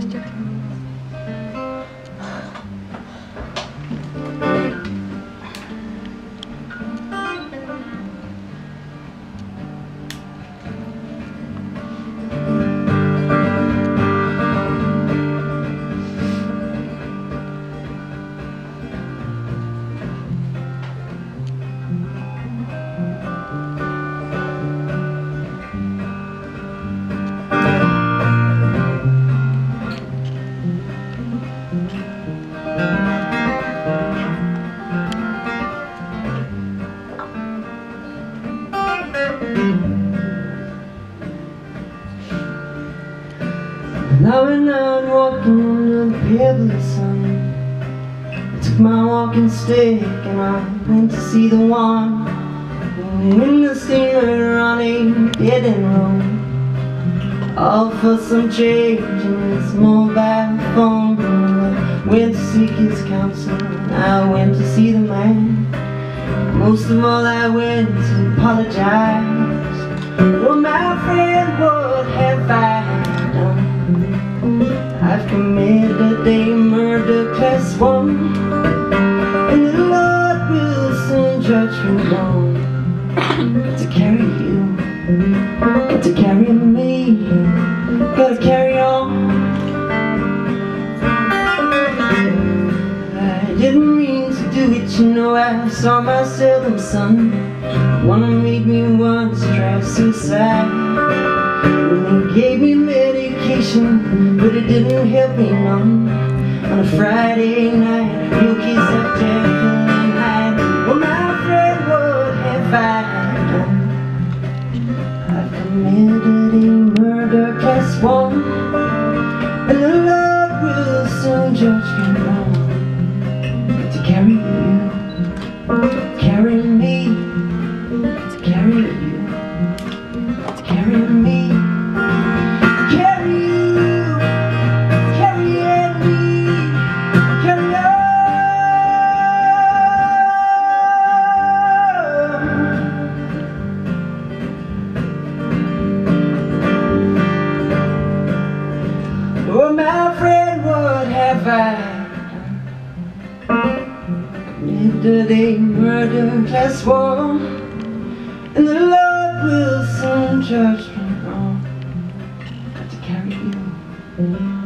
sister. And I'm walking on the pebbly sun. I took my walking stick and I went to see the one In the steamer a dead road All for some change in his mobile phone I went to seek his counsel and I went to see the man. Most of all I went to apologize. Well my friend murder one. And the Lord will soon judge me wrong To carry you, to carry me Gotta carry on. I didn't mean to do it, you know I saw myself in sun. Wanna make me want to try suicide they gave me medication But it didn't help me none On a Friday night You kiss have Jekyll and Well my friend what have I done? I've committed a murder class one And the Lord will soon judge me Oh, my friend, what have I? After they murder class war, and the Lord will soon judge me wrong. Got to carry you.